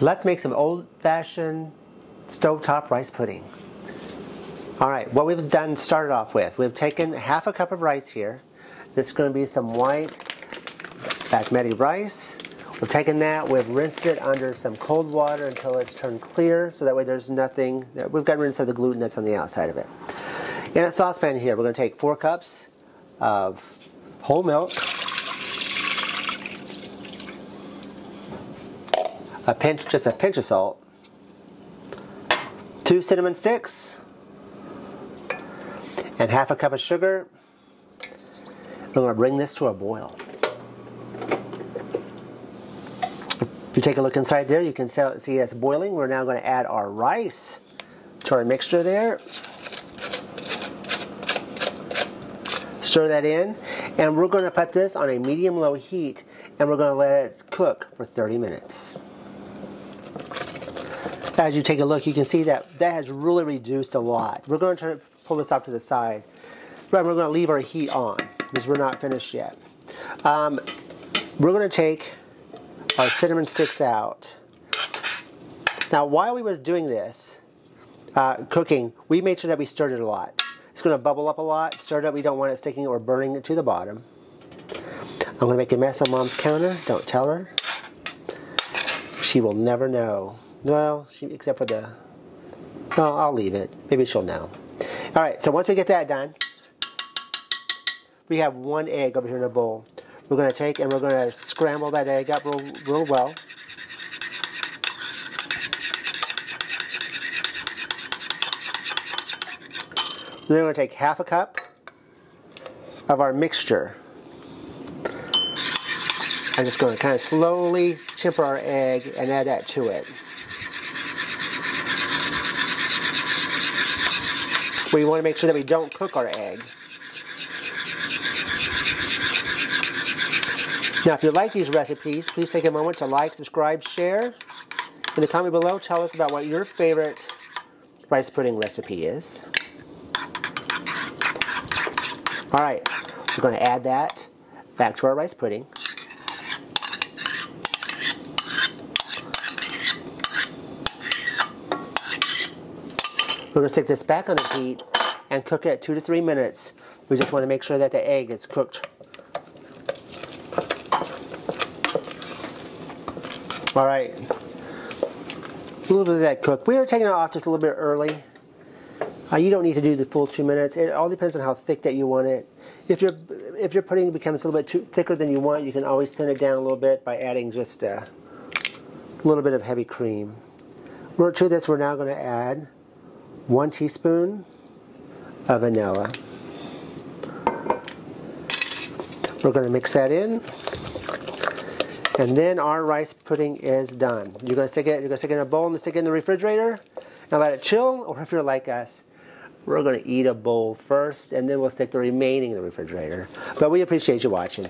Let's make some old-fashioned stovetop rice pudding. All right, what we've done started off with, we've taken half a cup of rice here. This is going to be some white basmati rice. We've taken that, we've rinsed it under some cold water until it's turned clear, so that way there's nothing, we've got rid of the gluten that's on the outside of it. In a saucepan here, we're going to take four cups of whole milk, a pinch, just a pinch of salt, two cinnamon sticks, and half a cup of sugar. We're going to bring this to a boil. If you take a look inside there, you can see it's boiling. We're now going to add our rice to our mixture there. Stir that in, and we're going to put this on a medium-low heat, and we're going to let it cook for 30 minutes as you take a look, you can see that that has really reduced a lot. We're going to turn, pull this off to the side. But we're going to leave our heat on because we're not finished yet. Um, we're going to take our cinnamon sticks out. Now, while we were doing this, uh, cooking, we made sure that we stirred it a lot. It's going to bubble up a lot. Stir it up. We don't want it sticking or burning it to the bottom. I'm going to make a mess on Mom's counter. Don't tell her. She will never know. Well, she, except for the, well, I'll leave it. Maybe she'll know. All right, so once we get that done, we have one egg over here in a bowl. We're going to take and we're going to scramble that egg up real, real well. Then we're going to take half a cup of our mixture. I'm just going to kind of slowly temper our egg and add that to it. We want to make sure that we don't cook our egg. Now, if you like these recipes, please take a moment to like, subscribe, share. In the comment below, tell us about what your favorite rice pudding recipe is. All right, we're going to add that back to our rice pudding. We're going to stick this back on the heat and cook it two to three minutes. We just want to make sure that the egg is cooked. All right. A little bit of that cook. We are taking it off just a little bit early. Uh, you don't need to do the full two minutes. It all depends on how thick that you want it. If your if your pudding becomes a little bit too thicker than you want, you can always thin it down a little bit by adding just a little bit of heavy cream. We're, To this, we're now going to add one teaspoon of vanilla. We're going to mix that in. And then our rice pudding is done. You're going to stick it, you're going to stick it in a bowl and stick it in the refrigerator and let it chill. Or if you're like us, we're going to eat a bowl first and then we'll stick the remaining in the refrigerator. But we appreciate you watching.